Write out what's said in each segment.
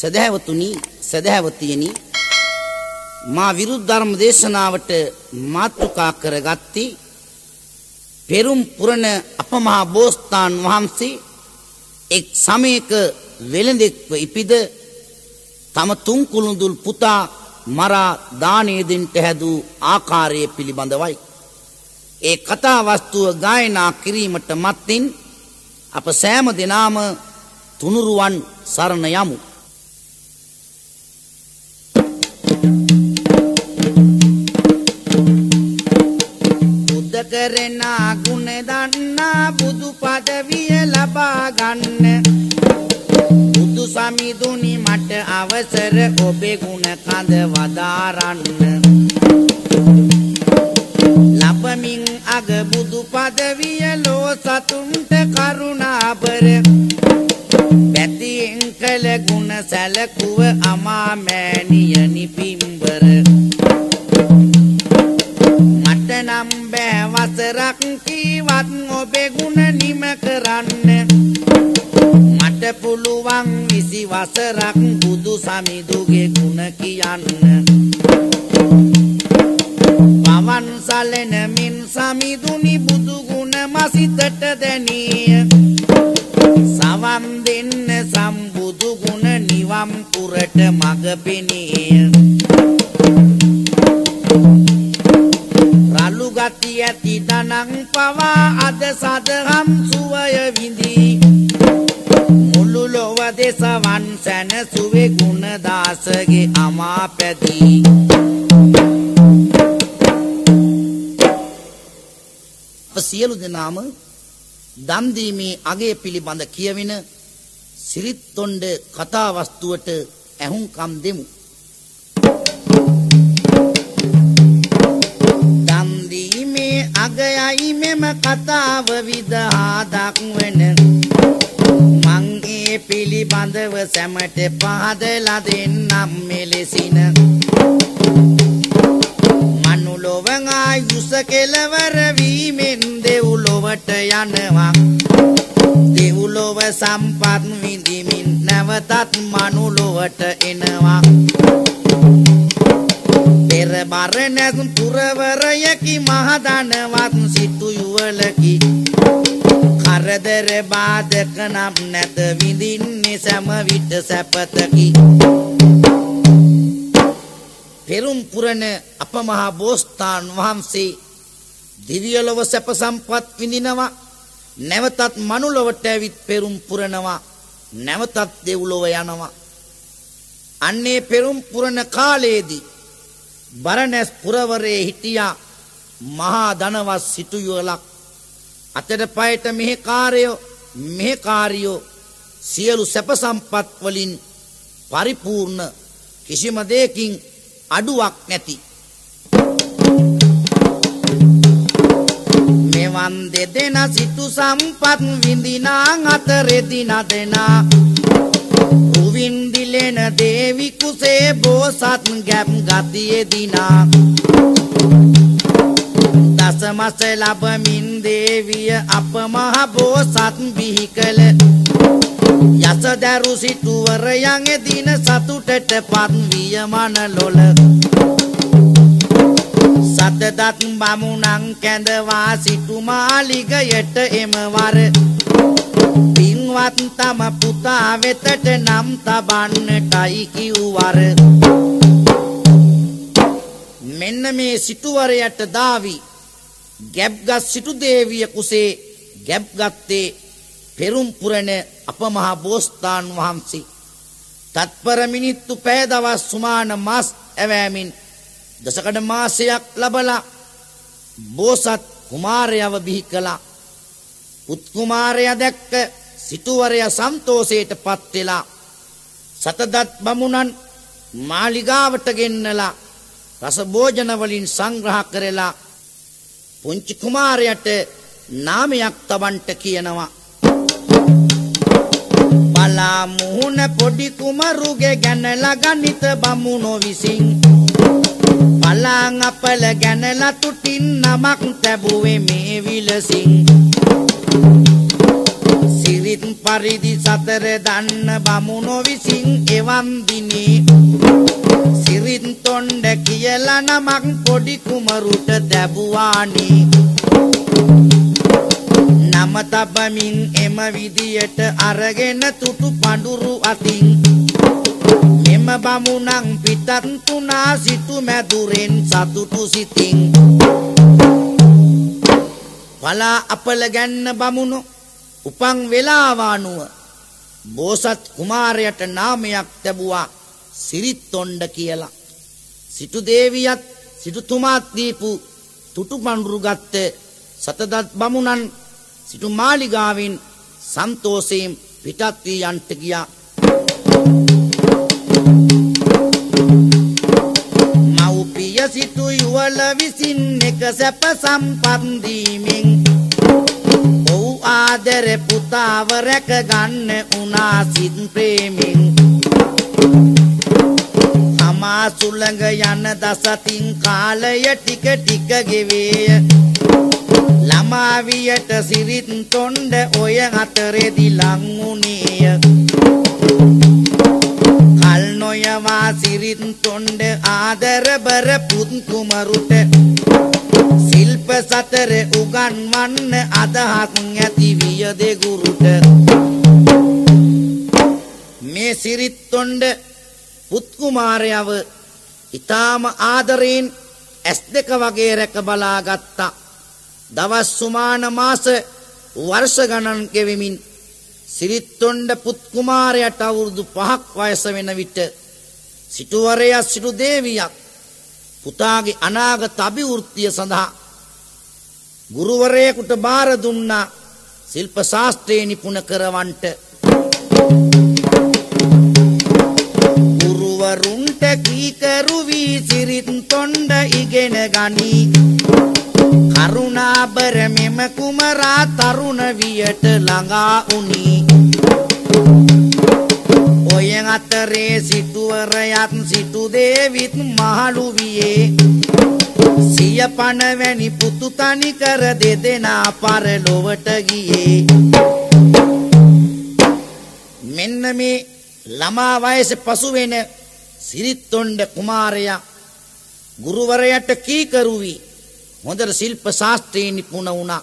සදහැවතුනි සදහැවතියනි මා විරුද්ධ ධර්ම දේශනාවට මාතෘකා කරගatti පෙරුම් පුරණ අපමහා බෝස්තාන් වහන්සේ එක් සමයක වෙළඳෙක්ව ඉපිද තම තුන් කුළුඳුල් පුතා මරා දානය දෙන්නට හැදූ ආකාරය පිළිබඳවයි. ඒ කතා වස්තුව ගායනා කිරීමට මත්තින් අප සෑම දෙනාම තුනුරුවන් සරණ යමු. කරන ගුණ දන්නා බුදු පදවිය ලබා ගන්න. බුදු සමිඳුනි මට අවසර ඔබේ ගුණ කඳ වදාරන්න. ලබමින් අග බුදු පදවිය ලෝ සතුන්ට කරුණාබර. පැතියෙන් කළ ගුණ සැලකුව අමා මෑණියනි පිම්බර වසරක් කීවත් ඔබේ ගුණ නිම කරන්න. මට පුළුවන් විසි වසරක් බුදු සමිදුගේ ගුණ කියන්න. පවන් සලෙන මින් සමිදුනි බුදු ගුණ මසිතට දැනිය. සවම් දෙන්න සම්බුදු ගුණ නිවම් පුරට මග පෙනීය. රළු ගති ඇති දනං පවා අද සදහම් සුවය විඳී මුළු ලොව දෙසවන් සැනසුවේ ගුණදාසගේ අමා පැදී අප සියලු දෙනාම දන් දීමේ අගය පිළිබඳ කියවෙන සිරිත් තොණ්ඩ කතා වස්තුවට ඇහුම්කම් දෙමු. අගයයි මෙම කතාව විදහා දක්වන මං ඒ පිළිබඳව සැමට පහදලා දෙන්නම් මෙලෙසින. මනුලොවන් ආයුෂ කෙලවර වීමෙන් දෙව්ලොවට යනවා. දෙව්ලොව සම්පත් විඳිමින් නැවතත් මනුලොවට එනවා. පෙර බරණැස් පුරවරයකි මහදනවත් සිටු යුවලකි කරදර බාධක නම් නැත විඳින්නේ සෑම විට සැපතකි. පෙරුම් පුරණ අපමහා බෝස්තාන් වහන්සේ දිවියලොව සැප සම්පත් විඳිනවා නැවතත් මනුලොවට ඇවිත් පෙරුම් පුරනවා නැවතත් දෙව්ලොව යනවා. අන්නේ පෙරුම් පුරණ කාලයේදී බරණැස් පුරවරේ හිටියා. මහා ධනවත් සිටුයුවලක්. අතට පයට මෙහෙකාරයෝ මෙහෙකාරියෝ සියලු සැප සම්පත් වලින් පරිපූර්ණ කිසිම දෙයකින් අඩුවක් නැති. මෙවන් දෙදෙන සිටු සම්පත් විඳිනා අතරෙදි නදෙනා උවින්දිලෙන දේවි කුසේ බෝසත් ගැම් ගතියෙදිනා දසමස ලබමින් දේවිය අප මහ බෝසත් බිහි කළ. යසදැරු සිටුවරයන් එදින සතුටට පත්විය මනලොල සතදත් බමුණන් කැඳවා සිටු මාලිගයට එමවර පින්වත් තම පුතා වෙතට නම් තබන්නටයි කිව්වර. මෙන්න මේ සිටුවරයට දාවි. ගැබ්ගත් සිටු දේවිය කුසේ ගැබ්ගත්තේ පෙරුම් පුරණ අපමහා බෝස්තාන් වහන්සේ. තත්පර මිනිත්තු පෑදවස් සුමාන මස් ඇවෑමින් දසකඩ මාසයක් ලබලා බෝසත් කුමාරයව බිහි කළා. උත්කුමාරය දැක්ක සිටුවරය සන්තෝසයට පත්වෙලා සතදත් බමුණන් මාලිගාවට ගෙන්නලා රස භෝජනවලින් සංග්‍රහ කරලා පුංචි කුමාරයට නාමයක් තබන්ට කියනවා. බලා මුහුණ පොඩි කුමරුගේ ගැනලා ගනිත බමුණෝ විසින් පලාං අපල ගැනලා තුටින් නමක් තැබුවේ මේ විලසින්. සිරි සිරිත් පරිදි සතර දන්න බමුණු විසින් එවන් දිනේ සිරිත් තොණ්ඩ කියලා නමක් පොඩි කුමරුට දැබුවානේ. නම තබමින් එම විදියට අරගෙන තුටු පඳුරු අතින්. මෙම බමුණන් පිටත් තුනා සිටු මැදුරෙන් සතුටු සිතින්. පලා අපල ගැන්න බමුණු උපන් වෙලාවානුව බෝසත් කුමාරයට නාමයක් තැබුවා සිරිත්තොන්ඩ කියලා. සිටු දේවියත් සිටුතුමාත් දීපු තුටු පණුරු ගත්ත සතදත් බමුණන් සිටු මාලිගාවෙන් සන්තෝසයෙන් පිටත් වී යන්ට ගියා. මව්පිය සිටු යුවල විසින් එක සැප සම්පන්දීමෙන් ඔව් ආදර පුතාව රැක ගන්න උනා සිත් ප්‍රේමෙන්. අමා සුළඟ යන දසතින් කාලය ටික ටික ගෙවේය. ළමාවියට සිරිත් තොණ්ඩ ඔය අතරෙදි ලං වුණේය. කල් නොයවා සිරිත් තොණ්ඩ ආදරබර පුත් කුමරුට ශිල්ප සතර උගන්වන්න අදහස් ඇති විය දෙගුරුට. මේ සිරිත් තොණ්ඩ පුත් කුමාරයව ඊටාම ආදරයෙන් ඇස් දෙක වගේ රැක බලා ගත්තා දවස් සුමාන මාස වර්ෂ ගණන් ගෙවෙමින් සිරිත්තොණ්ඩ පුත් කුමාරයට අවුරුදු පහක් වයස වෙන විට සිටුවරයා සිටු දේවියක් පුතාගේ අනාගත අභිවෘත්තිය සඳහා ගුරුවරයෙකුට බාර දුන්නා ශිල්ප ශාස්ත්‍රයේ නිපුණ කරවන්ට ගුරුවරුන්ට කීකරු වී සිරිත් තොණ්ඩ ඉගෙන ගනී. කරුණාබර මෙම කුමරා තරුණ වියට ළඟා වුණී ඔය අතරේ සිටුවරයත් සිටු දේවිත් මහලු වියේ සිය පණවැනි පුතු තනි කර දෙදෙනා පරලොවට ගියේ මෙන්න මේ ළමා වයස පසු වෙන සිරිත්තොණ්ඩ කුමාරයා ගුරුවරයට කීකරු වී හොඳට ශිල්ප ශාස්ත්‍රයේ නිපුණ වුණා.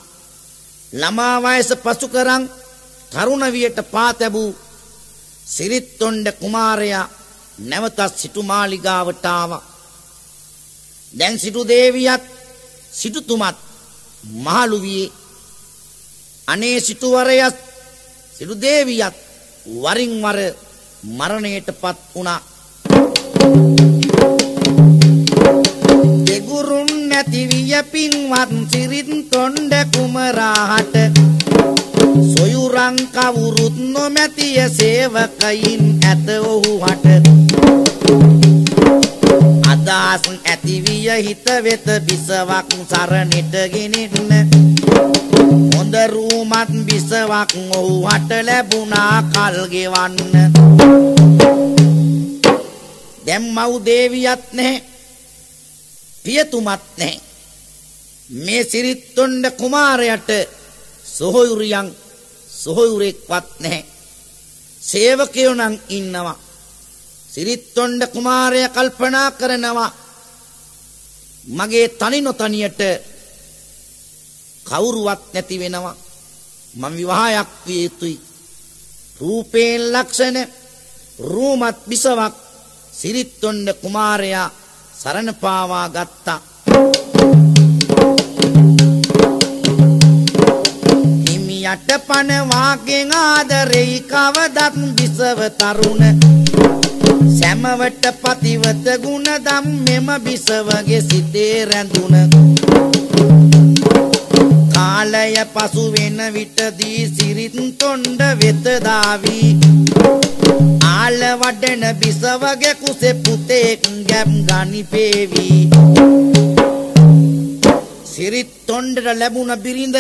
ළමා වයස පසු කරන් තරුණ වියට පා තැබූ සිරිත්තොණ්ඩ කුමාරයා නැවතත් සිටු මාලිගාවට ආවා. දැන් සිටු දේවියත් සිටුතුමත් මහලු වියේ අනේ සිටුවරයත් සිටු දේවියත් වරින් වර මරණයට පත් වුණා. දෙගුරුන් නැතිවිය පින්වත් සිරිත් තොණ්ඩ කුමරාහට සොයුරං කවුරුත් නොමැතිය සේවකයින් ඇත ඔහු හට. අදහස් ඇතිවිය හිත වෙත බිසවක් සරණෙට ගෙනෙන්න. හොඳ රූමත් බිසවක් ඔහු හට ලැබුණා කල් ගෙවන්න. දැන් මව් දේවියත් නැහැ. පියතුමත් නැහැ. මේ සිරිත්තොණ්ඩ කුමාරයට සොහොයුරියන් සොහොයුරෙක්වත් නැහැ. සේවකයෝ නම් ඉන්නවා. සිරිත්තොණ්ඩ කුමාරය කල්පනා කරනවා. මගේ තනි නොතනියට කවුරුවත් නැති වෙනවා. මම විවාහයක් විය යුතුයි. රූපයෙන් ලක්ෂණ රූමත් බිසවක් සිරිත්තොණ්ඩ කුමාරයා සරණ පාවා ගත්තා. හිමියට පන වාගෙන් ආදරෙයි කවදත් බිසව තරුණ. සැමවට පතිවත ගුණ දම් මෙම බිසවගේ සිතේ රැඳුන. කාලය පසු වෙන විටදී සිරිත් තොණ්ඩ වෙත දාවී. ආල වඩන බිසවගේ කුසේ පුතෙක් ගැම් ගනි පේවි. සිරිත් තොණ්ඩට ලැබුණ බිරිඳ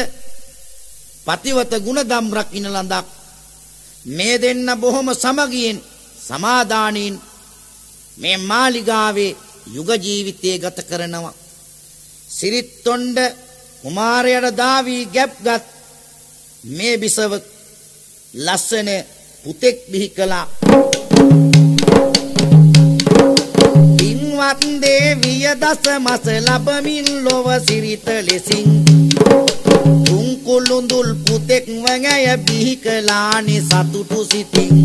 පතිවත ගුණදම් රකින්න ලඳක් මේ දෙන්න බොහොම සමගියෙන් සමාදානයෙන් මේ මාලිගාවේ යුග ජීවිතය ගත කරනවා. සිරිත් තොණ්ඩ කුමාරයට දාවී ගැප්ගත් මේ බිසව ලස්සන පුතෙක් බිහි කළා. පින්වත් දේවිය දස මස ලබමින් ලොව සිරිත ලෙසින්. තුන් කුළුඳුල් පුතෙක් වගය බිහි කළානි සතුටු සිතින්.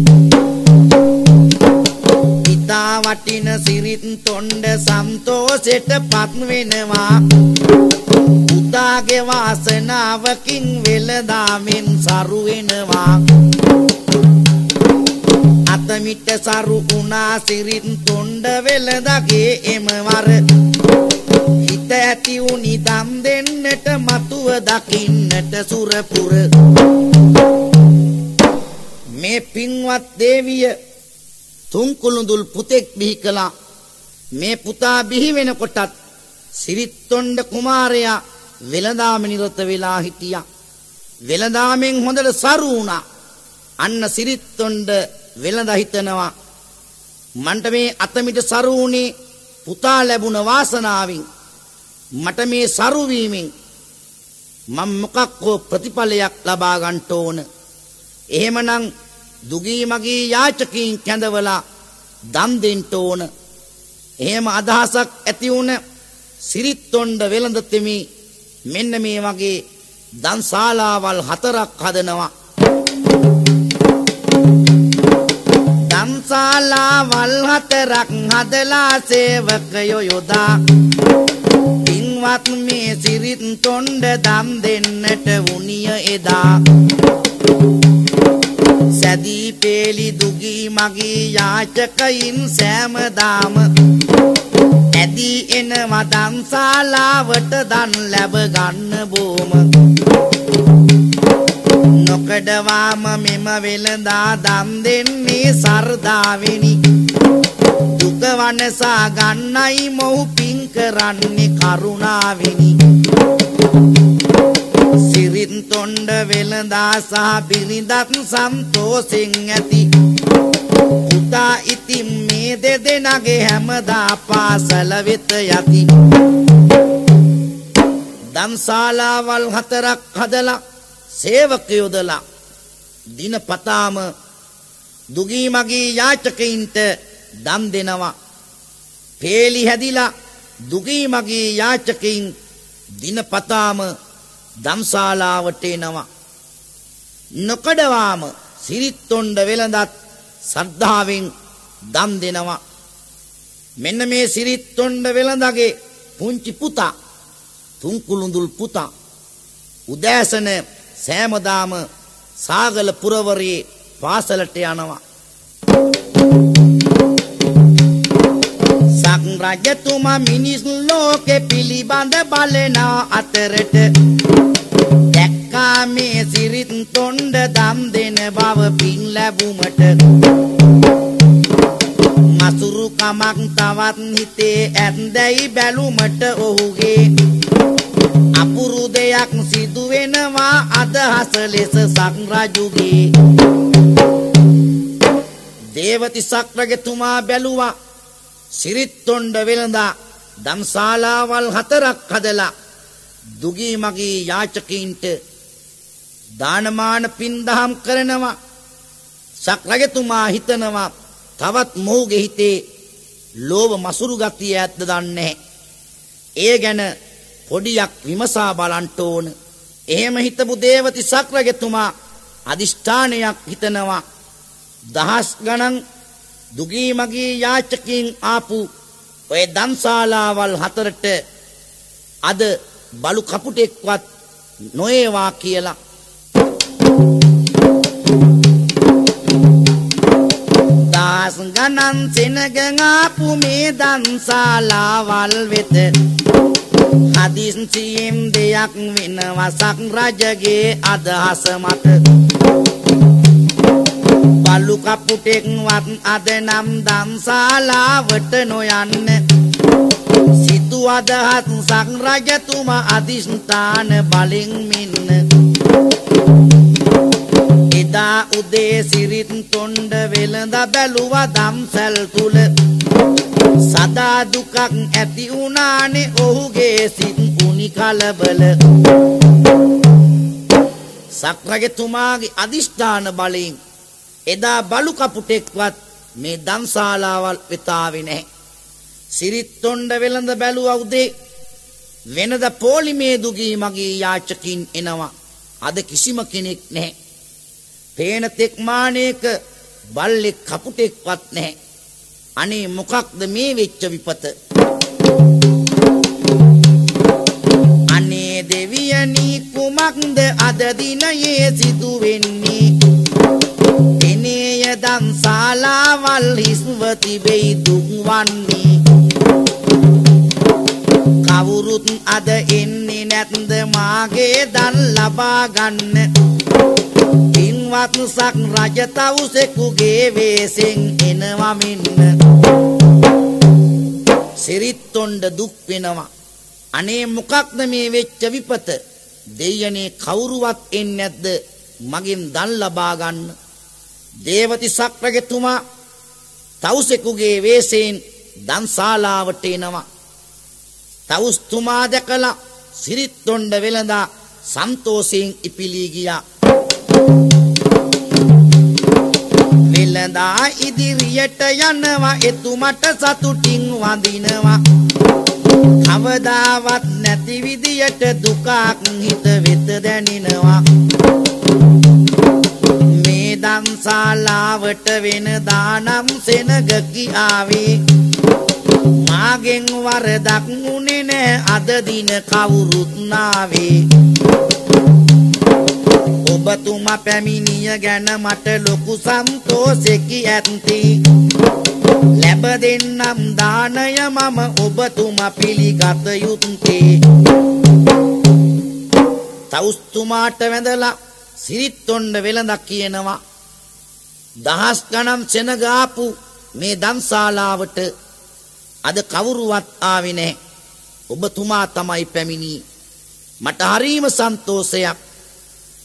ඉතා වටින සිරිත් තොණ්ඩ සන්තෝෂෙට පත් වෙනවා පුතාගේ වාසනාවකින් වෙලදාමෙන් සරු වෙනවා අතමිට සරු වුණා සිරිත් තොණ්ඩ වෙලදගේ එමවර හිත ඇති උනි දම් දෙන්නට මතුව දකින්නට සුරපුර. මේ පින්වත් දේවිය තුන් කුළුඳුල් පුතෙක් බිහි කළා. මේ පුතා බිහි වෙනකොටත් සිරිත්තොණ්ඩ කුමාරයා වෙළඳාම නිරත වෙලා හිටියා. වෙළඳාමෙන් හොඳට සරු වුණා. අන්න සිරිත්තොණ්ඩ වෙළඳ හිතනවා මන්ට මේ අතමිට සරු වුණේ පුතා ලැබුණ වාසනාවෙන්. මට මේ සරු වීමෙන් මම මොකක් හෝ ප්‍රතිඵලයක් ලබා ගන්න ඕන එහෙමනම් දුගී මගේ යාචකයින් කැඳවලා දන් දෙන්න ඕන. එහෙම අදහසක් ඇති වුණ සිරිත්තොණ්ඩ වෙළඳ තෙමි මෙන්න මේ වගේ දන්ශාලාවල් හතරක් හදනවා. දන්ශාලාවල් හතරක් හදලා සේවකයෝ යොදා පින්වත් මේ සිරිත්තොණ්ඩ දම් දෙන්නට වුණිය එදා. සැදී පේලි දුගී මගේ යාචකයින් සෑමදාම ඇදී එන වදන්ශාලාවට දන් ලැබ ගන්න බෝම. නොකඩවාම මෙම වෙළඳා දන් දෙන්නේ සර්දාවෙනි. දුක වනසා ගන්නයි මොහු පින් කරන්නේ කරුණාවෙනි. සිරිත් තොණ්ඩ වෙළඳා සහ බිරිඳත් සන්තෝෂෙන් ඇති. පුතා ඉතින් මේ දෙදෙනගේ හැමදා පාසල වෙත යති. දන්ශාලාවල් හතරක් හදලා සේවකයොදලා දිනපතාම දුගී මගේ යාචකයින්ට දන් දෙනවා පේලි හැදිලා දුගී මගේ යාචකයින් දිනපතාම දම්ශාලාවට එනවා. නොකඩවාම සිරිත්තොණ්ඩ වෙළඳත් සද්ධාවෙන් දම් දෙනවා. මෙන්න මේ සිරිත්තොණ්ඩ වෙළඳගේ පුංචි පුතා තුන්කුළුඳුල් පුතා උදෑසන සෑමදාම සාගල පුරවරයේ පාසලට යනවා. රජතුමා මිනිස් ලෝකෙ පිළිබඳ බලන අතරට දැක්කා මේ සිරිත් තොණ්ඩ දම් දෙන බව පින් ලැබුමට. මසුරු කමක් තවත් හිතේ ඇත්දැයි බැලුමට ඔහුගේ. අපුරු දෙයක් සිදුවෙනවා අදහස ලෙස සක්රජුගේ දේවති සක්‍රගතුමා බැලුවා සිරිත්තොන්ඩ වෙළඳා දම්ශාලාවල් හතරක් හදලා දුගී මගේ යාචකයින්ට දානමාන පින්දහම් කරනවා. සක්රගතුමා හිතනවා තවත් මොහුගේ හිතේ ලෝභ මසුරු ගතිය ඇත්ද දන්නේ. ඒ ගැන පොඩියක් විමසා බලන්න ඕන. එහෙම හිතපු දේවති සක්‍රගතුමා අදිෂ්ඨානයක් හිතනවා. දහස් ගණන් දුගී මගේ යාචකින් ආපු ඔය දන්ශාලාවල් හතරට අද බලු කපුටෙක්වත් නොඒවා කියලා. දස් ගණන් සෙනගආපු මේ දන්ශාලාවල් වෙත හදිස්සියෙන් දෙයක් වෙන වසක් රජගේ අදහස මත. බලු කපුටෙක්වත් අද නම් දම්ශාලාවට නොයන්න. සිතු අදහත් සක් රජතුම අධිෂ්ඨාන බලින් මෙන්න. එදා උදේ සිරිත් තොණ්ඩ වෙළඳ බැලුව දම්සැල් තුල. සදා දුකක් ඇති වුණානේ ඔහුගේ සිත් උනි කලබල. සක්‍රජතුමාගේ අදිෂ්ඨාන බලයෙන් එදා බලු කපුටෙක්වත් මේ දන්ශාලාවල් වෙතාවේ නැහැ. සිරිත්තොණ්ඩ වෙළඳ බැලුවා උදේ වෙනද පොලිමේ දුගී මගේ යාචකින් එනවා. අද කිසිම කෙනෙක් නැහැ. පේන තෙක්මානයක බල්ලෙක් කපුටෙක්වත් නැහැ. අනේ මොකක්ද මේ වෙච්ච විපත? අනේ දෙවියනි කුමක්ද අද දිනයේ සිදු වෙන්නේ? එනේය දන්සාලාවල් හිස්ව තිබෙයි දුක් වන්නේ. කවුරුත් අද එන්නේ නැත්ද මාගේ දන් ලබා ගන්න. පින්වත් සක් රජ තවුසෙකුගේ වේසෙන් එනවා මෙන්න. සිරිත්තොණ්ඩ දුක් වෙනවා. අනේ මොකක්ද මේ වෙච්ච විපත? දෙයනේ කවුරුවත් එන්නේ නැද්ද? මගෙන් දන් ලබා ගන්න. දේවති සක්‍රගෙතුමා තවුසෙකුගේ වේසෙන් දන්ශාලාවට එනවා තවුස්තුමා දැකලා සිරිත්තොණ්ඩ වෙළඳා සන්තෝෂයෙන් ඉපිලී ගියා. වෙළඳා ඉදිරියට යනවා එතුමට සතුටින් වඳිනවා. කවදාවත් නැති විදියට දුකක් හිත වෙත දැනෙනවා. මේ දන්සාලාවට වෙන දානම් සෙනගකි ආවේ. මාගෙන් වරදක් උනේ නෑ අද දින කවුරුත් නාවේ. ඔබතුමා පැමිණිය ගැන මට ලොකු සන්තෝෂෙකි ඇත්ති. ලැබ දෙන්නම් දානය මම ඔබතුමා පිළිගත යුත්තේ. තවුස්තුමාට වැඳලා සිරිත්තොණ්ඩ වෙළඳක් කියනවා. දහස් ගණන් සෙනගාපු මේ දන්ශාලාවට අද කවුරුවත් ආවේ නැහැ. ඔබතුමා තමයි පැමිණි. මට හරීම සන්තෝෂයක්.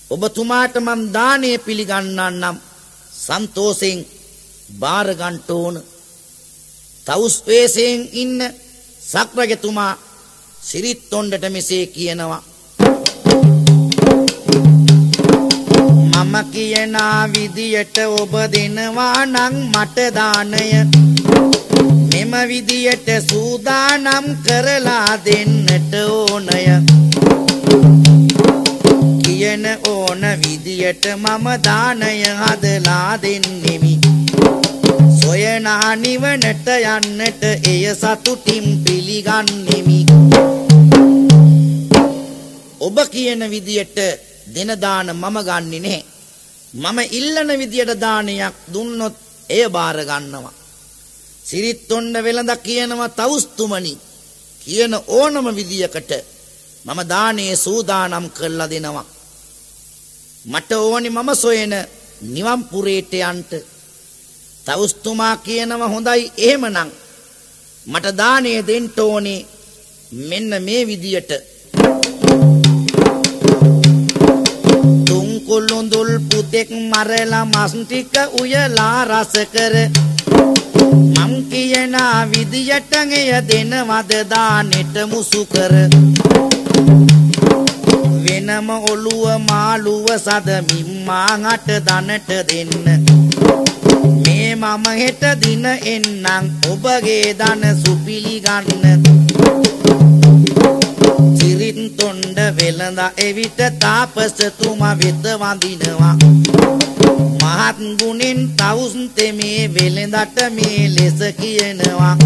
ඔබතුමාට මම දානය පිළිගන්නන්නම් සන්තෝෂෙන් බාර ගන්න ඕන. තවුස් වේසයෙන් ඉන්න සක්‍රජතුමා සිරිත්තොණ්ඩට මෙසේ කියනවා. මම කියනා විදියට ඔබ දෙනවා නම් මට දානය. මෙම විදියට සූදානම් කරලා දෙන්නට ඕනය. කියන ඕන විදියට මම දානය හදලා දෙන්නෙමි. සොයනා නිවනට යන්නට එය සතුටින් පිළිගන්නෙමි. ඔබ කියන විදියට දෙන දාන මම ගන්නෙ නැහැ. මම ඉල්ලන විදියට දානයක් දුන්නොත් එය බාර ගන්නවා සිරිත්තොන්න වෙළඳ කියනවා තවුස්තුමනි කියන ඕනම විදියකට මම දානයේ සූදානම් කරලා දෙනවා. මට ඕනි මම සොයන නිවන් පුරේට යන්ට. තවුස්තුමා කියනවා හොඳයි එහෙමනම් මට දානය දෙන්න ඕනේ මෙන්න මේ විදියට. කුළුඳුල් පුතෙක් මරලා මස් ටික උයලා රස කර. මං කියන විදියට එය දෙනවද දානෙට මුසු කර. වෙනම ඔළුව මාළුව සදමින් මාහට දනට දෙන්න. මේ මම හෙට දින එන්නම් ඔබගේ දන සුපිලි ගන්න. සිරිත් තොණ්ඩ වෙළඳ එවිට තාපසතුමා වෙත වඳිනවා මහත් ගුණෙන් තවුස් තෙමේ වෙළඳට මේ ලෙස කියනවා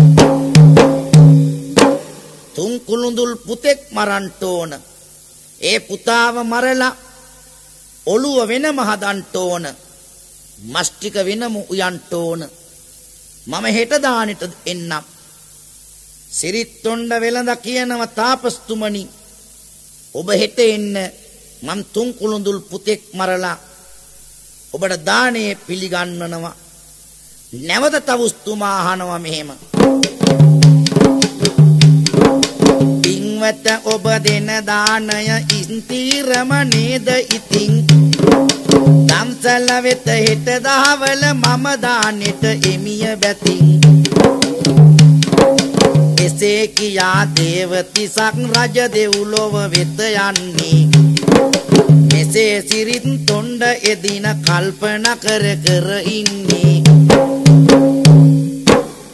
තුන් කුළුඳුල් පුතෙක් මරන්ට ඕන ඒ පුතාව මරලා ඔළුව වෙනම හදන්ට ඕන මස්ටික වෙනම උයන්ට ඕන මම හෙට දානෙට එන්නම් සිරිත්තොණ්ඩ වෙළඳ කියනව තාපස්තුමනි ඔබ හෙට එන්න මං තුන් කුළුඳුල් පුතෙක් මරලා ඔබට දානය පිළිගන්නනවා නැවත තවුස්තුමා අහනවා මෙහෙම. පින්වත ඔබ දෙන දානය ඉස්තීරම නේද ඉතින්? දම්සල වෙත හෙට දහවල මම දානෙට එමිය බැතින්. එසේ කියා දේවතිසක් රජ දෙව්ලොව වෙත යන්නේ එසේ සිරිත් තොණ්ඩ එදින කල්පනා කර කර ඉන්නේ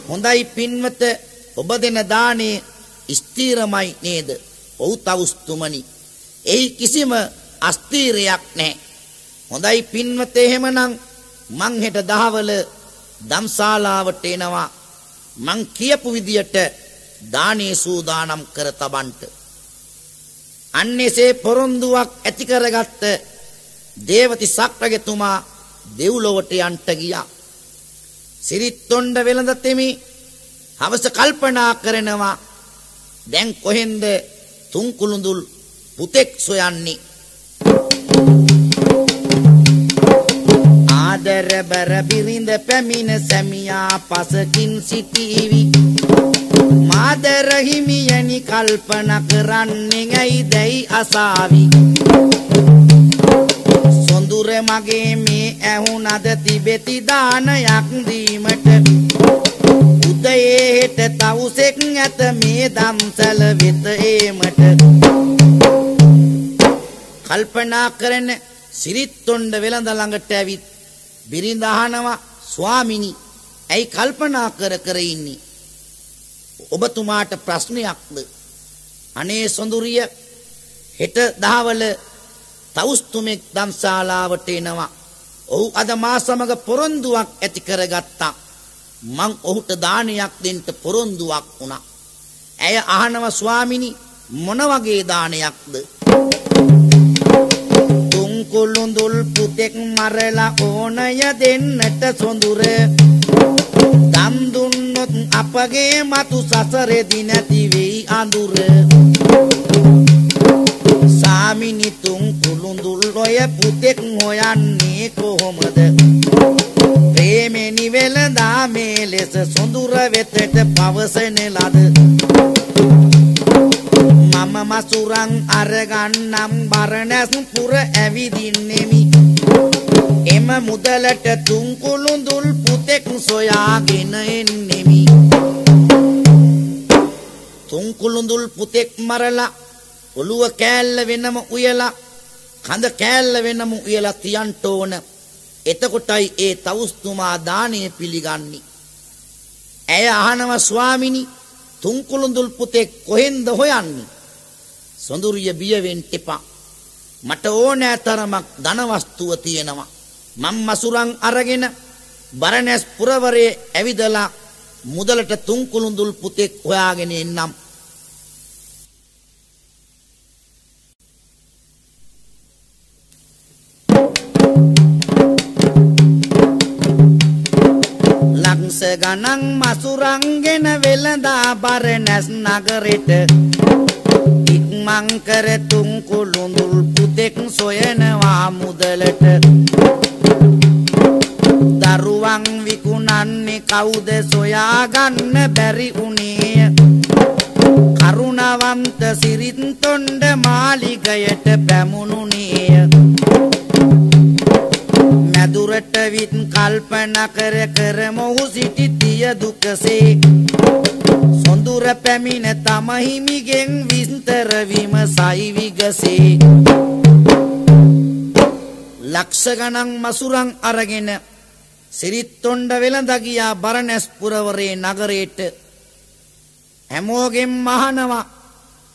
හොඳයි පින්වත ඔබ දෙන දානේ ස්ථීරමයි නේද? ඔව් තවුස්තුමනි. එහි කිසිම අස්ථීරයක් නැහැ. හොඳයි පින්වත එහෙමනම් මං හෙට දහවල දම්ශාලාවට එනවා. මං කියපු විදියට දානේ සූදානම් කර තබන්ට. අන්නේසේ පොරොන්දුවක් ඇති කරගත්ත දේවති සක්‍රගතුමා දෙව්ලොවට යන්ට ගියා. සිරිත්තොන්ඩ වෙළඳ තෙමි හවස කල්පනා කරනවා දැන් කොහෙන්ද තුන්කුළුඳුල් පුතෙක් සොයන්නේ ආදර බර බිරිඳ පැමිණ සැමියා පසකින් සිටීවි මාදර හිමියනි කල්පනා කරන්නේ ඇයි දැයි අසාවි? සොඳුර මගේ මේ ඇහුනද තිබෙති දානයක් දීමට. උදයේ හෙට තවුසෙක් ඇත මේ දම්සල වෙත ඒමට. කල්පනා කරන සිරිත්තොණ්ඩ වෙළඳ ළඟට ඇවිත් බිරිඳ අහනවා ස්වාමිනි ඇයි කල්පනා කර කර ඉන්නේ? ඔබතුමාට ප්‍රශ්නයක්ද අනේ සොඳුරිය හෙට දහවල තවුස්තුමෙක් දම්ශාලාවට එනවා. ඔහු අද මා සමග පොරොන්දුවක් ඇති කරගත්තා. මං ඔහුට දානයක් දෙන්න පොරොන්දුවක් වුණා. ඇය අහනව ස්වාමිනි මොන වගේ දානයක්ද? තුන්කුළුඳුල් පුතෙක් මරලා ඕනය දෙන්නට සොඳුර. දම් දුන්නොත් අපගේ මතු සසරෙදි නැති වෙයි අඳුර. සාමිනි තුන් කුළුඳුල් ඔය පුතෙක් හොයන්නේ කොහොමද? ප්‍රේමෙනි වෙලදා මේ ලෙස සොඳුර වෙතට පවසන ලද. මම මසුරන් අරගන්නම් බරණැස් පුර ඇවිදින්නෙමි. එම මුදලට තුන් කුළුඳුල් පුතෙක් සොයාගෙන එන්නෙමි තුන් කුළුඳුල් පුතෙක් මරලා ඔළුව කෑල්ල වෙනම උයලා කඳ කෑල්ල වෙනම උයලා තියන්ට ඕන. එතකොටයි ඒ තවුස්තුමා දානය පිළිගන්නේ. ඇය අහනව ස්වාමිනි තුන්කුළුඳුල් පුතෙක් කොහෙන්ද හොයන්නේ? සොඳුරිය බියවෙන්න එපා. මට ඕනෑ තරමක් ධනවස්තුව තියෙනවා. මං මසුරන් අරගෙන බරණැස් පුරවරේ ඇවිදලා මුදලට තුන්කුළුඳුල් පුතෙක් හොයාගෙන එන්නම්. ලක්ෂ ගණන් මසුරංගෙන වෙළඳා බරණැස් නගරෙට ඉක්මං කර තුන් කුළුඳුල් පුතෙක් සොයනවා මුදලට විකුණන්නේ කවුද සොයාගන්න බැරි උනේ කරුණවන්ත සිරිත් තොණ්ඩ මාලිගයට පැමුණුනේ මැදුරට විත් කල්පනා කර කර මොහු සිටි තිය දුකසේ. සොඳුර පැමිණ තම හිමිගෙන් විස්තර විමසයි විගසේ. ලක්ෂ ගණන් මසුරන් අරගෙන සිරිත්තොණ්ඩ වෙළඳ ගියා බරණැස් පුරවරේ නගරයට හැමෝගෙන් මහනවා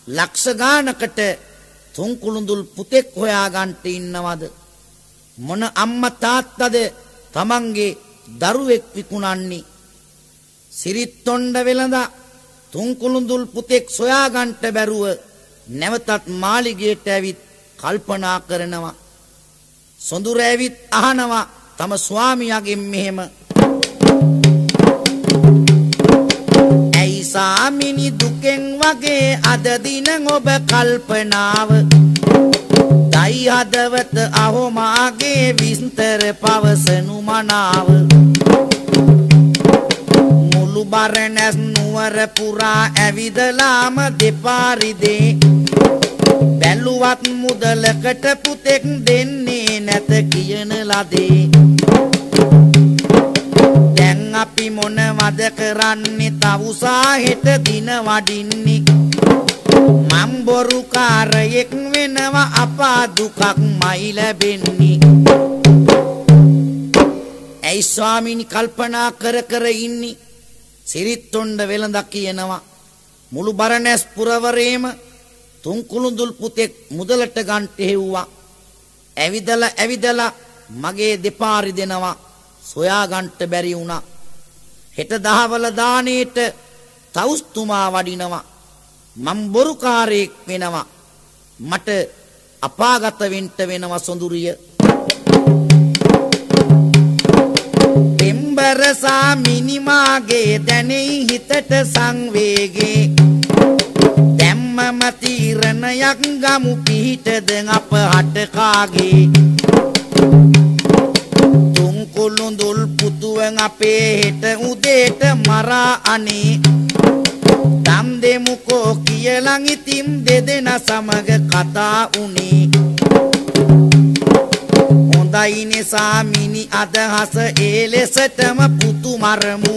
ලක්ෂ ගානකට තුන් කුළුඳුල් පුතෙක් හොයාගන්න ඉන්නවද? මොන අම්මා තාත්තද තමන්ගේ දරුවෙක් විකුණන්නේ? සිරිත්තොණ්ඩ වෙළඳ තුන් කුළුඳුල් පුතෙක් සොයාගන්ට බැරුව නැවතත් මාලිගයට ඇවිත් කල්පනා කරනවා. සොඳුර ඇවිත් අහනවා. තම ස්වාමියාගෙන් මෙහෙම. ඇයි සාමිනි දුකෙන් වගේ අද දින ඔබ කල්පනාව? දයි හදවත අහොමාගේ විස්තර පවසනු මනාව. මුළු බරණැස් නුවර පුරා ඇවිදලාම දෙපාරිදේ. බැලුවත් මුදලකට පුතෙක් දෙන්නේ නැත කියන ලදේ. දැන් අපි මොනවද කරන්නේ? තවුසා හෙට දින වඩින්නේ. මම් බොරුකාරයෙක් වෙනවා අපා දුකක් මයි ලැබෙන්නේ. ඇයි ස්වාමීනි කල්පනා කර කර ඉන්නේ? සිරිත්තොණ්ඩ වෙළඳක් කියනවා. මුළු බරණැස් පුරවරේම තුන් කුළුඳුල් පුතෙක් මුදලට ගන්ට හෙව්වා. ඇවිදලා ඇවිදලා මගේ දෙපාරි දෙනවා. සොයාගන්ට බැරි වුණා. හෙට දහවල දානේට තවුස්තුමා වඩිනවා. මම් බොරුකාරයෙක් වෙනවා. මට අපාගත වෙන්ට වෙනවා සොඳුරිය. පෙම්බරසා මිනිමාගේ දැනෙයි හිතට සංවේගේ දැම්මම තීරණයක් ගමු පිහිටද අප හටකාගේ තුන් කුළුඳුල් පුතුවන් අපේ හෙට උදේට මරා අනේ. දම් දෙමුකෝ කියලං ඉතිම් දෙදෙන සමග කතා උනේ. හොඳයිනේ සාමිනි අදහස ඒ ලෙසටම පුතු මරමු.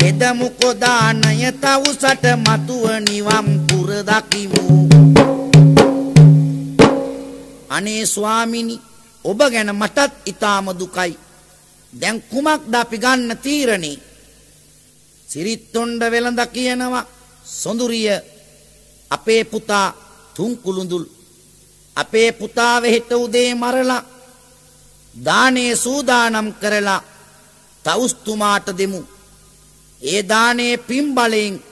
එදමුකෝ දානය තවුසට මතුව නිවම් පුර දකිමු. අනේ ස්වාමිනි ඔබ ගැන මටත් ඊටාම දුකයි. දැන් කුමක්ද අපි ගන්න තීරණේ? සිරිත්තොණ්ඩ වෙළඳ කියනවා සොඳුරිය අපේ පුතා තුන් කුළුඳුල් අපේ පුතා වෙහෙට උදේ මරලා දානේ සූදානම් කරලා තවුස්තුමාට දෙමු. ඒ දානේ පින්බලයෙන්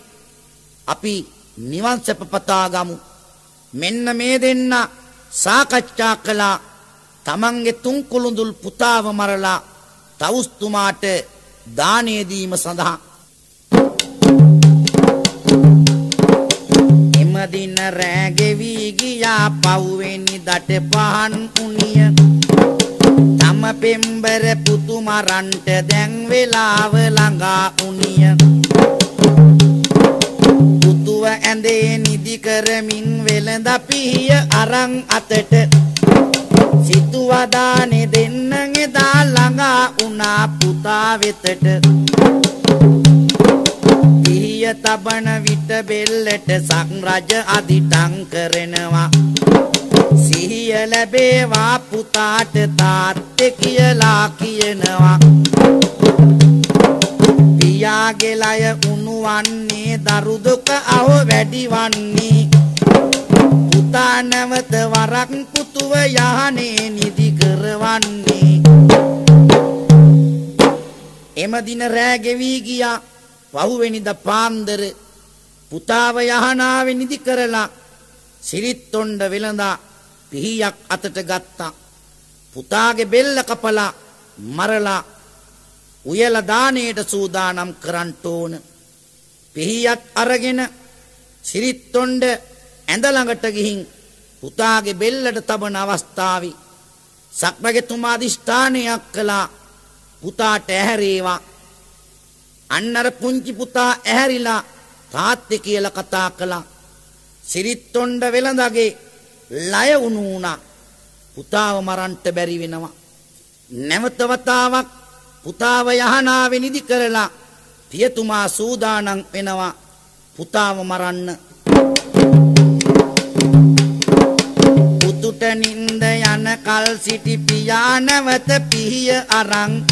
අපි නිවන් සැප පතා ගමු. මෙන්න මේ දෙන්න සාකච්ඡා කළා තමන්ගේ තුන් කුළුඳුල් පුතාව මරලා තවුස්තුමාට දානේ දීම සඳහා. එමදින රෑගෙවී ගියා පව්වෙනි දට පහන් උනිය තම පෙම්බර පුතු මරන්ට දැන් වෙලාව ළඟා උනිය පුතුව ඇඳේ නිදි කරමින් වෙළඳ පිහිය අරන් අතට සිතුවදානෙ දෙන්න එදා ළඟා උනා පුතා වෙතට. පිහිය තබන විට බෙල්ලට සක්රජ අදිටං කරනවා. සිහිය ලැබේවා පුතාට තාත්තෙ කියලා කියනවා. පියාගෙලය උනුවන්නේ දරුදුක අහෝ වැඩිවන්නේ පුතා නැවත වරක් පුතුව යහනේ නිදි කරවන්නේ. එම දින රෑ ගෙවී ගියා. පහුවෙනිද පාන්දර පුතාව යහනාවෙ නිදි කරලා සිරිත්තොණ්ඩ වෙළඳා පිහියක් අතට ගත්තා. පුතාගේ බෙල්ල කපලා මරලා උයල දානයට සූදානම් කරන්ට ඕන. පිහියත් අරගෙන සිරිත්තොණ්ඩ ඇඳ ළඟට ගිහින් පුතාගේ බෙල්ලට තබන අවස්ථාවේ සක්‍රගෙතුමා අධිෂ්ඨානයක් කළා. පුතාට ඇහැරේවා. අන්නර පුංචි පුතා ඇහැරිලා තාත්තේ කියලා කතා කළා. සිරිත්තොණ්ඩ වෙළඳගේ ලය වුණු වුණා. පුතාව මරන්ට බැරි වෙනවා. නැවත වතාවක් පුතාව යහනාවෙ නිදි කරලා පියතුමා සූදානම් වෙනවා. පුතාව මරන්න පුතුට නින්ද යන කල් සිටි පියා නැවත පිහිය අරන්.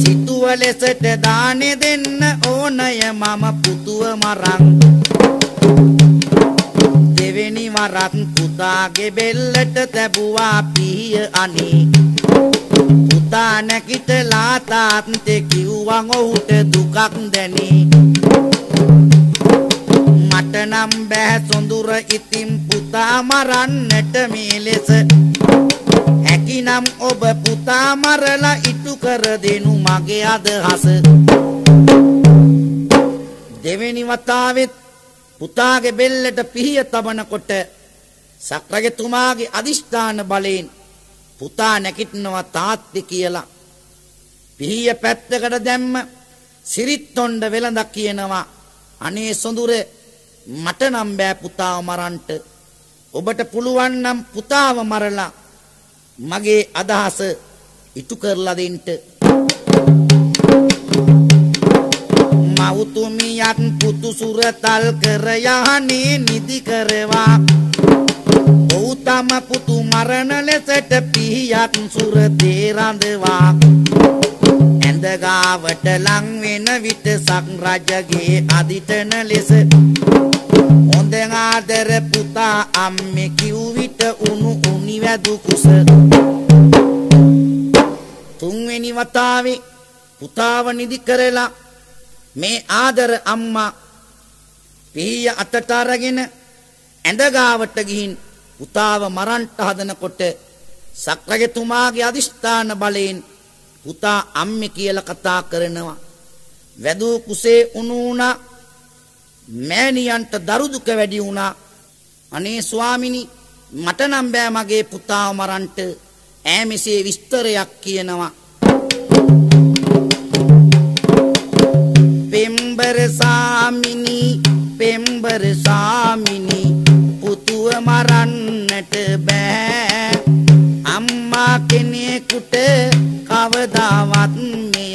සිතුව ලෙසට දානෙ දෙන්න ඕනය මම පුතුව මරන්. දෙවෙනි වරත් පුතාගේ බෙල්ලට තැබුවා පිහිය අනේ. පුතා නැකිටලා තාත්තේ කිව්වන් ඔහුට දුකක් දැනේ. මට නම් බෑ සොඳුර ඉතින් පුතා මරන්නට මේ ලෙස. හැකිනම් ඔබ පුතා මරලා ඉටු කර දෙනු මගේ අදහස. දෙවෙනි වතාවෙත් පුතාගේ බෙල්ලට පිහිය තබනකොට සක්‍රගතුමාගේ අධිෂ්ඨාන බලයෙන් පුතා නැකිටනවා තාත්ති කියලා. පිහිය පැත්තකට දැම්ම සිරිත්තොණ්ඩ වෙළඳක් කියනවා. අනේ සොඳුර මට නම් බෑ පුතාව මරන්ට. ඔබට පුළුවන් නම් පුතාව මරලා මගේ අදහස ඉටු කරලා දෙන්න. මව් පුතුමියත් පුතු සුරතල් කර යහනේ නිදි කරවා. ඔහු තම පුතු මරණ ලෙසට පිහියක් සුර තේරඳවා ඇඳ ගාවට ලං වෙන විට සක් රජගේ අදිටන ලෙස හොඳෙන් ආදර පුතා අම්මේ කිව් විට උණු උනි වැදු කුස. තුන්වෙනි වතාවේ පුතාව නිදි කරලා මේ ආදර අම්මා පිහිය අතට අරගෙන ඇඳ ගාවට ගිහින් පුතාව මරන්ට හදනකොට සක්‍රජතුමාගේ අදිෂ්ඨාන බලයෙන් පුතා අම්මේ කියලා කතා කරනවා. වැදූ කුසේ උණු වුණා මෑණියන්ට දරු දුක වැඩි වුණා. අනේ ස්වාමිනි මට නම් බෑ මගේ පුතාව මරන්ට. ඈ මෙසේ විස්තරයක් කියනවා. පෙම්බර සාමිනි පෙම්බර සාමිනි පුතුව මරන්නට බෑ. අම්මා කෙනෙකුට කවදාවත් මෙය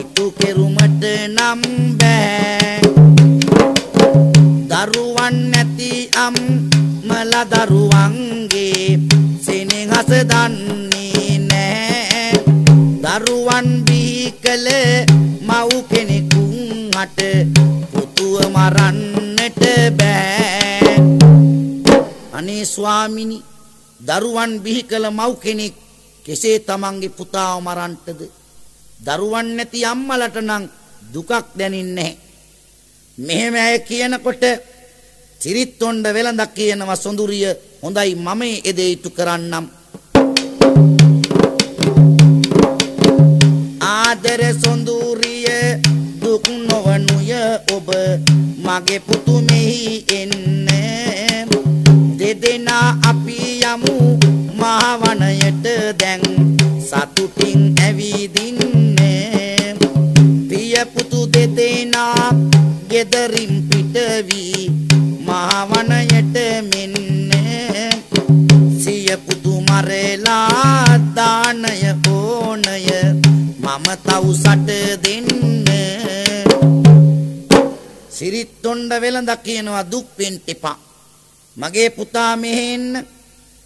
ඉටු කෙරුමට නම් බෑ. දරුවන් නැති අම්මල දරුවන්ගේ සෙනෙහස දන්නේ නෑ. දරුවන් බිහි කළ මව් කෙනෙකුන් හට පුතුව මරන්නට බෑ. අනේ ස්වාමිනි දරුවන් බිහි කළ මව් කෙනෙක් කෙසේ තමන්ගේ පුතාව මරන්ටද දරුවන් නැති අම්මලට නම් දුකක් දැනින්නේ මෙහෙම ඇය කියනකොට සිරිත්තොණ්ඩ වෙළඳක් කියනවා සොඳුරිය. හොඳයි මම එදේ ඉටු කරන්නම්. ආදර සොඳුරිය දුක් නොවනුය ඔබ. මගේ පුතු මෙහි එන්න. දෙදෙනා අපි යමු මහවනයට දැන්. සතුටින් ඇවිදින්න. පිය පුතු දෙදෙනා ගෙදරින් පිටවී මහවනයට මෙන්න. සිය පුතු මරලා දානය ඕනය මම තවුසට දෙන්න. සිරිත්තොණ්ඩ වෙළඳ කියනවා දුක් වෙන්න එපා. මගේ පුතා මෙහෙන්න.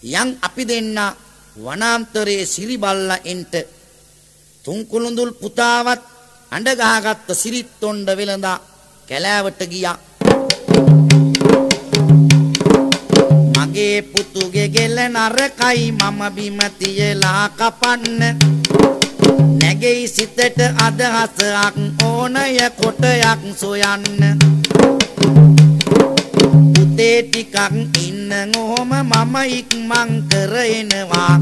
යන් අපි දෙන්න වනාන්තරයේ සිරිබල්ලා එන්ට තුන්කුළුඳුල් පුතාවත් අඬ ගහගත්ත සිරිත්තොණ්ඩ වෙළඳා කැලෑවට ගියා. මගේ පුතුගේ ගෙල නරකයි මම බිම තියලා කපන්න. නැගෙයි සිතට අදහසක් ඕනය කොටයක් සොයන්න. පුතේ ටිකක් ඉන්න ඔහොම මම ඉක්මන් කරෙනවා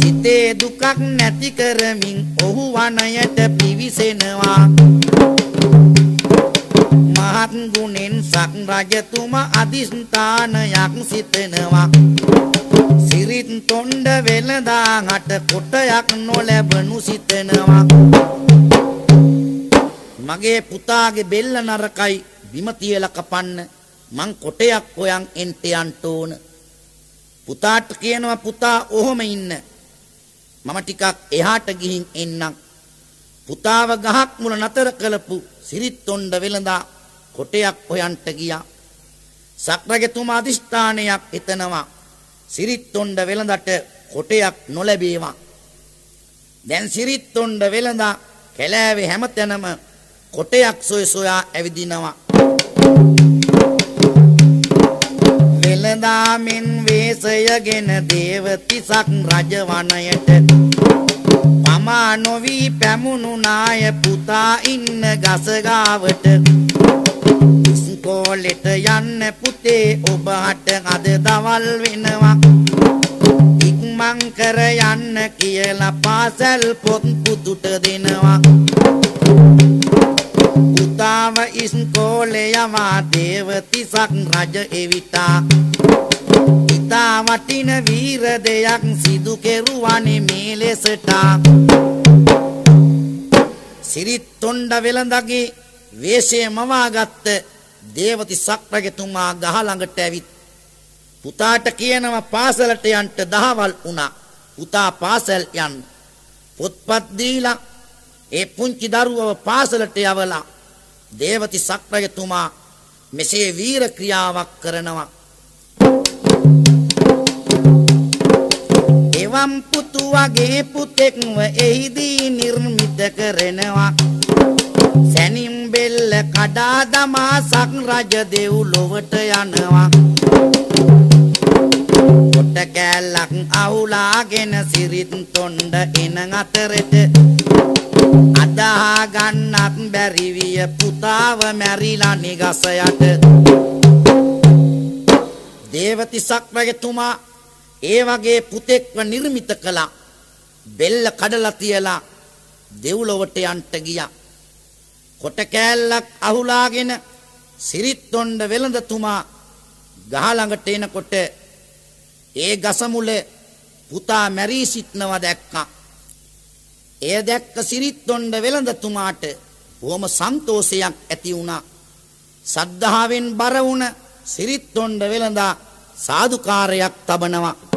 සිතේ දුකක් නැති කරමින් ඔහු වනයට පිවිසෙනවා. මහත් ගුණෙන් සක් රජතුම අධිස්ථානයක් සිතනවා. සිරිත් තොණ්ඩ වෙළඳා හට කොටයක් නොලැබනු සිතනවා. මගේ පුතාගේ බෙල්ල නරකයි බිම තියලා කපන්න. මං කොටයක් හොයන් එන්ට යන්න ඕන. පුතාට කියනවා පුතා ඔහොම ඉන්න. මම ටිකක් එහාට ගිහින් එන්නම්. පුතාව ගහක් මුල නතර කළපු සිරිත් තොණ්ඩ වෙළඳා කොටයක් හොයන්ට ගියා. සක්‍රජතුමා අධිෂ්ඨානයක් එතනවා සිරිත් තොණ්ඩ වෙළඳට කොටයක් නොලැබේවා. දැන් සිරිත් තොණ්ඩ වෙළඳා කැලෑවේ හැමතැනම කොටයක් සොය සොයා ඇවිදිනවා. වෙළඳාමෙන් වේසයගෙන දේවතිසක් රජවනයට පමා නොවී පැමුණුනාය පුතා ඉන්න ගසගාවට ඉස්කෝලෙට යන්න පුතේ ඔබහට අද දවල් වෙනවා. ඉක්මං කර යන්න කියලා පාසැල් පොත් පුතුට දෙනවා. පුතාව ඉස්කෝලේ යවා දේවතිසක් රජ එවිතා ඉතා වටින වීර දෙයක් සිදු කෙරුවනේ මේ ලෙසටා සිරිත් තොණ්ඩ වෙළඳගේ වේශය මවාගත්ත දේවති සක්‍රජතුමා ගහ ළඟට ඇවිත් පුතාට කියනවා පාසලට යන්න දහවල් වුණා. පුතා පාසල් යන්න. පොත්පත් දීලා ඒ පුංචි දරුවව පාසලට යවලා දේවති සක්‍රයතුමා මෙසේ වීර ක්‍රියාවක් කරනවා. එවම් පුතු වගේ පුතෙක්ව එහිදී නිර්මිත කරනවා. සැනිම් බෙල්ල කඩා දමා සක් රජ දෙව්ලොවට යනවා. කොට කෑල්ලක් අවුලාගෙන සිරිත් තොණ්ඩ එන අතරට අදහා ගන්නත් බැරි විය පුතාව මැරිලා නිගස යට දේවතිසක් රජතුමා ඒ වගේ පුතෙක්ව නිර්මිත කළා බෙල්ල කඩලා තියලා දෙව්ලොවට යන්ට ගියා කොට කෑල්ලක් අහුලාගෙන සිරිත් තොණ්ඩ වෙළඳතුමා ගහ ළඟට එනකොට ඒ ගස මුල පුතා මැරී සිටනවා දැක්කා එය දැක්ක සිරිත්තොණ්ඩ වෙළඳතුමාට බොහොම සන්තෝෂයක් ඇති වුණා. සද්ධාවෙන් බර වුණ සිරිත්තොණ්ඩ වෙළඳා සාදුකාරයක් තබනවා.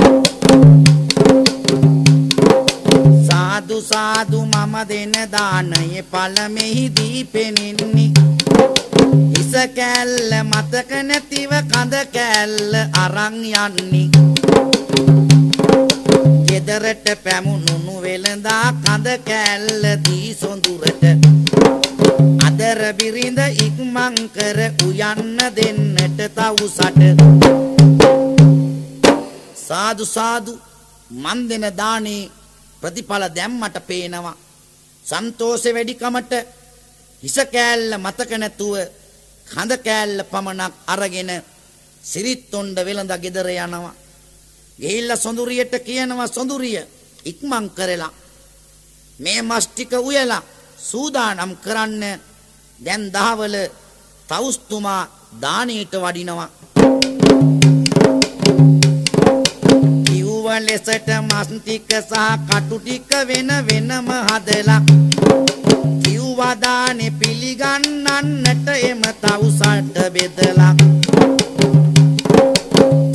සාදු සාදු මම දෙන දානයේ පළමෙහිදී පෙනෙන්නේ හිස කෑල්ල මතක නැතිව කඳ කෑල්ල අරන් යන්නේ. ගෙදරට පැමුණුණු වෙළඳා කඳ කෑල්ල දී සොඳුරට. අදර බිරිඳ ඉක්මං කර උයන්න දෙන්නට තවුසට. සාදු සාදු මන් දෙන දානේ ප්‍රතිඵල දැම්මට පේනවා. සන්තෝෂෙ වැඩිකමට හිස කෑල්ල මතක නැතුව කඳ කෑල්ල පමණක් අරගෙන සිරිත්තොණ්ඩ වෙළඳ ගෙදර යනවා. ගිහිල්ලා සොඳුරියට කියනවා සොඳුරිය ඉක්මන් කරලා. මේ මස් ටික උයලා සූදානම් කරන්න. දැන් දහවල තවුස්තුමා දානීට වඩිනවා. ලෙසට මස් ටික සහ කටු ටික වෙන වෙනම හදලා කිව්වා දානේ පිළිගන්නන්නට එම තවුසට බෙදලා.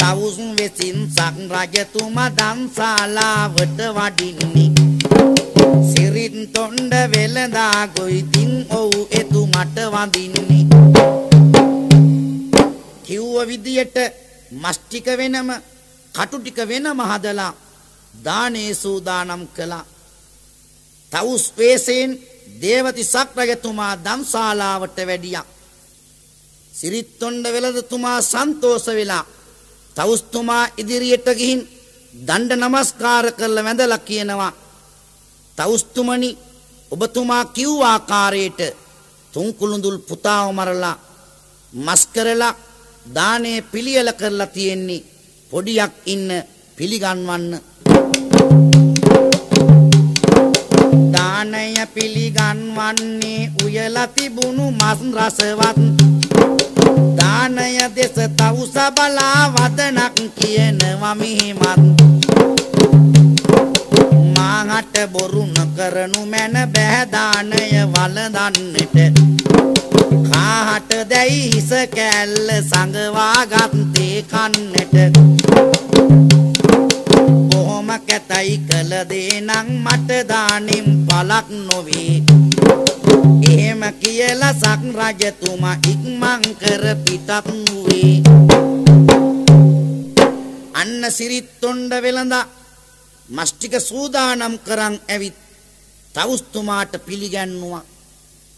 තවුස් වෙසින් සක් රජතුමා දන්සාලාවට වඩින්නේ. සිරිත් තොණ්ඩ වෙළඳා ගොයිතින් ඔව් එතුමට වඳින්නේ. කිව්ව විදියට මස් ටික වෙනම කටු ටික වෙනම හදලා දානේ සූදානම් කළා. තවුස් වේසෙන් දේවති සක් රජතුමා දන්සාලාවට වැඩියා. සිරිත් තොණ්ඩ වෙළඳතුමා සන්තෝෂ වෙලා තවුස්තුමා ඉදිරියට ගිහින් දණ්ඩ නමස්කාර කරලා වැඳලා කියනවා තවුස්තුමනි ඔබතුමා කිව් ආකාරයට තුන් කුළුඳුල් පුතාව මරලා මස් කරලා දානේ පිළියෙල කරලා තියෙන්නේ පොඩියක් ඉන්න පිළිගන්වන්න. දානය පිළිගන්වන්නේ උයලා තිබුණු මස් රසවත්. දානය දෙස තවුස බලා වදනක් කියනවා මෙහිමත්. මාහට බොරු නොකරනු මැන බෑ දානය වළඳන්නට. කාහට දැයි හිස කෑල්ල සඟවා ගත්තේ කන්නට. බොහොම කැතයි කළ දේ නම් මට දානින් පලක් නොවේ. එහෙම කියලා සක් රජතුමා ඉක්මන් කර පිටත් වූයේ අන්න සිරිත් තොණ්ඩ වෙළඳා මස් ටික සූදානම් කරන් ඇවිත් තවුස්තුමාට පිළිගන්නවා.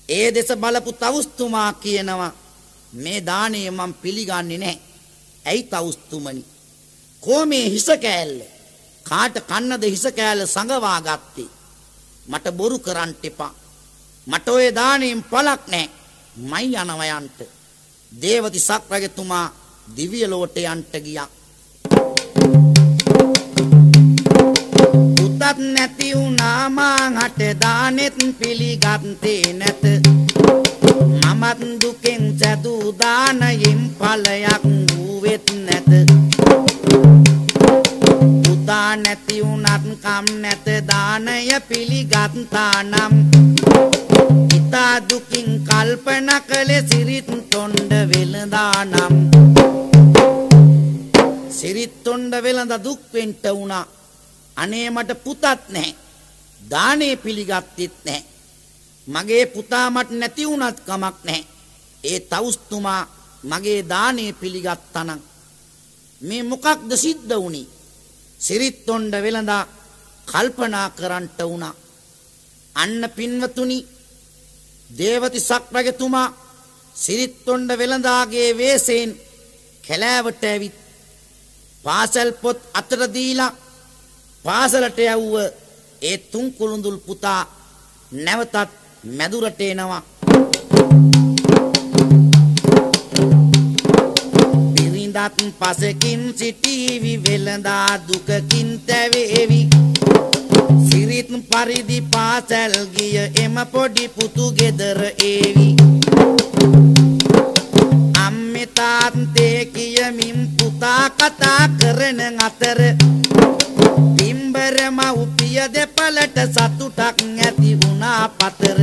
ඒ දෙස බලපු තවුස්තුමා කියනවා මේ දානය මම පිළිගන්නේ නැහැ. ඇයි තවුස්තුමනි? කොමේ හිස කෑල්ල? කාට කන්නද හිස කෑල්ල සඟවා ගත්තේ මට බොරු කරන්න එපා. මට ඔය දානයෙන් පලක් නෑ. මයි යනවයන්ට දේවති සක් රජතුමා දිවිය ලෝට යන්ට ගියා. පුතත් නැති වුණා මාහට දානෙත් පිළිගත්තේ නැත. මමත් දුකෙන් සැදූ දානයෙන් ඵලයක් වූවෙත් නැත. කම් නැත දානය පිළිගත්තා නම්. ඉතා දුකින් කල්පන කළේ සිරිත් තොණ්ඩ වෙළඳානම් සිරිත් තොණ්ඩ වෙළඳ දුක් වෙන්න වුණා අනේ මට පුතත් නැහැ. දානේ පිළිගත්තෙත් නැහැ. මගේ පුතා මට නැති වුණත් කමක් නැහැ. ඒ තවුස්තුමා මගේ දානය පිළිගත්තනම් මේ මොකක්ද සිද්ධ වුණේ? සිරිත්තොණ්ඩ වෙළඳා කල්පනා කරන්නට වුණා. අන්න පින්වතුනි දේවති සක්‍රජතුමා සිරිත්තොණ්ඩ වෙළඳාගේ වේසයෙන් කැලෑවට ඇවිත් පාසල් පොත් අතට දීලා පාසලට යව්ව ඒ තුන් කුළුඳුල් පුතා නැවතත් මැදුරට එනවා බිරිඳත් පසකින් සිටීවි වෙළඳා දුකකින් තැවේවි සිරිත් පරිදි පාසැල් ගිය එම පොඩි පුතු ගෙදර ඒවි අම්මෙ තාත්තේ කියමින් පුතා කතා කරන අතර පිම්බර මව්පිය දෙපලට සතුටක් ඇති වුණා පතර.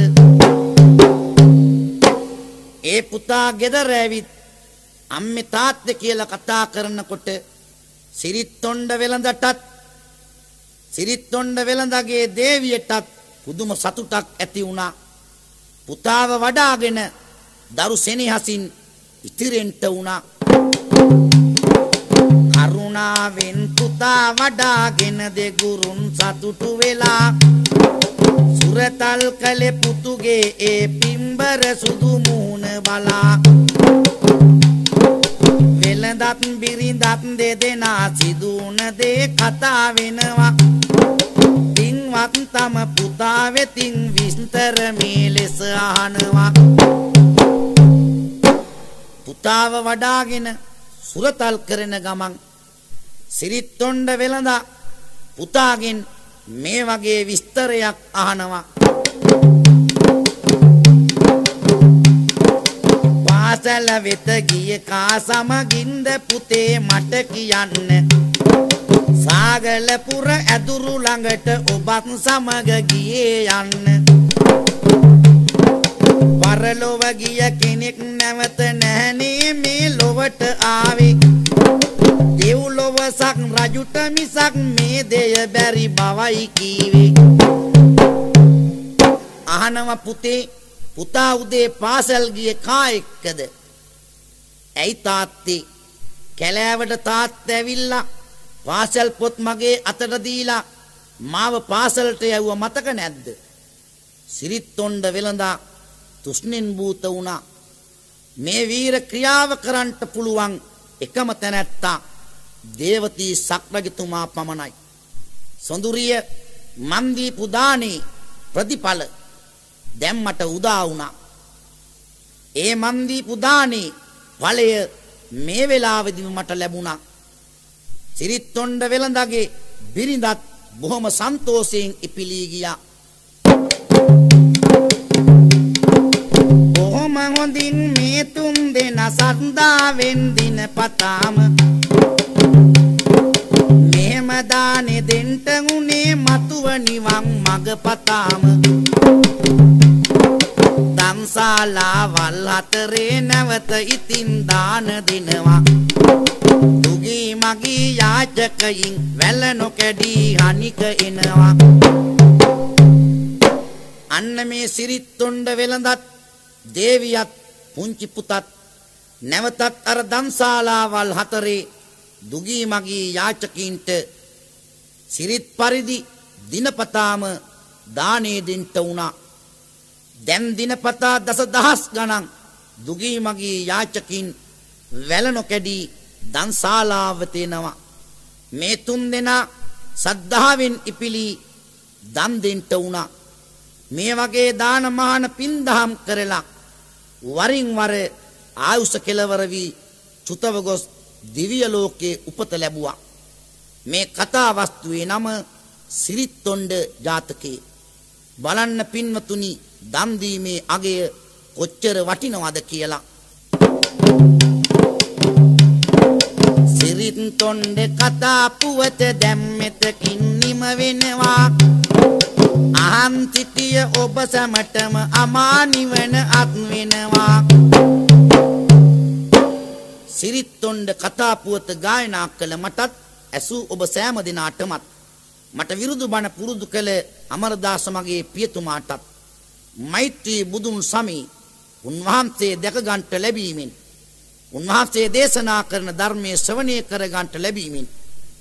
ඒ පුතා ගෙදර ඇවිත් අම්මෙ තාත්තේ කියලා කතා කරනකොට සිරිත්තොණ්ඩ වෙළඳටත් සිරිත්තොණ්ඩ වෙළඳගේ දේවියටත් පුදුම සතුටක් ඇති වුණා. පුතාව වඩාගෙන දරු සෙනෙහසින් ඉතිරෙන්ට වුණා. කරුණාවෙන් පුතා වඩාගෙන දෙගුරුන් සතුටු වෙලා සුරතල් කළේ පුතුගේ ඒ පිම්බර සුදු මූණ බලා වෙළඳත් බිරිඳත් දෙදෙනා සිදුවන දේ කතා වෙනවා පින්වත් තම පුතා වෙතින් විස්තර මේ ලෙස අහනවා. පුතාව වඩාගෙන සුරතල් කරන ගමන් සිරිත්තොණ්ඩ වෙළඳා පුතාගෙන් මේ වගේ විස්තරයක් අහනවා. පාසල වෙත ගිය කා සමගින්ද පුතේ මට කියන්න සාගලපුර ඇදුරු ළඟට ඔබත් සමග ගියේ යන්න. පරලොව ගිය කෙනෙක් නැවත නැහනේ මේ ලොවට ආවේ. දෙව්ලොවසක් රජුට මිසක් මේ දෙය බැරි බවයි කීවේ. අහනව පුතේ පුතා උදේ පාසල් ගියේ කා එක්කද? ඇයි තාත්තේ? කැලෑවට තාත්ත ඇවිල්ලා පාසල් පොත් මගේ අතට දීලා මාව පාසලට යවුව මතක නැද්ද? සිරිත්තොණ්ඩ වෙළඳා තුෂ්ණෙන් භූත වුණා. මේ වීර ක්‍රියාව කරන්නට පුළුවන් එකම තැනැත්තා දේවතී සක්‍රජතුමා පමණයි. සොඳුරිය මන්දී පුදානේ ප්‍රතිඵල දැම්මට උදා වුණා. ඒ මන්දී පුදානේ ඵලය මේ වෙලාවෙදිම මට ලැබුණා. සිරිත්තොණ්ඩ වෙළඳගේ බිරිඳත් බොහොම සන්තෝෂයෙන් ඉපිලී ගියා. බොහොම හොඳින් මේ තුන් දෙන සන්දාවෙන් දින පතාම. මෙහෙම දානේ දෙන්ට උනේ මතුව නිවන් මග පතාම. දම්සාලාවල් අතරේ නැවත ඉතින් දාන දෙනවා. දුගී මගී යාචකයින් වැල නොකැඩී අනික එනවා. අන්න මේ සිරිත්තොණ්ඩ වෙළඳත් දේවියත් පුංචි පුතත් නැවතත් අර දම්සාලාවල් හතරේ දුගී මගී යාචකීන්ට සිරිත් පරිදි දිනපතාම දානේ දෙන්ට වුණා. දැන් දිනපතා දස දහස් ගණන් දුගී මගී යාචකින් වැල නොකැඩී දන්ශාලාව තියෙනවා. මේ තුන් දෙනා සද්ධාවෙන් ඉපිලී දන් දෙන්ට වුණා. මේ වගේ දාන මාන පින්දහම් කරලා වරින් වර ආයුෂ කෙලවර වී චුතව ගොස් දිව්‍ය ලෝකයේ උපත ලැබුවා. මේ කතා වස්තුවේ නම සිරිත්තොණ්ඩ ජාතකයේ බලන්න පින්වතුනි දන් දීමේ අගය කොච්චර වටිනවද කියලා. සිරිත්තොණ්ඩ කතා පුවත දැම්මෙතකින් නිම වෙනවා. අහන් සිටිය ඔබ සැමටම අමා නිවන අත් වෙනවා. සිරිත්තොණ්ඩ කතා පුවත ගායනා කළ මටත් ඇසූ ඔබ සෑම දෙනාටමත්. මට විරුදු බණ පුරුදු කළ අමරදාස මගේ පියතුමාටත්. මෛත්‍රී බුදුන් සමී උන්වහන්සේ දැකගන්ට ලැබීමෙන් උන්වහන්සේ දේශනා කරන ධර්මය ශ්‍රවණය කරගන්ට ලැබීමෙන්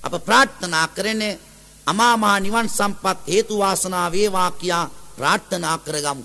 අප ප්‍රාර්ථනා කරන අමාමා නිවන් සම්පත් හේතු වාසනා වේවා කියා ප්‍රාර්ථනා කරගමු.